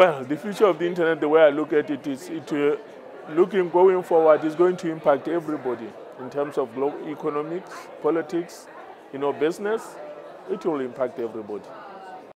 Well, the future of the internet, the way I look at it, is it uh, looking going forward is going to impact everybody in terms of global economics, politics, you know, business. It will impact everybody.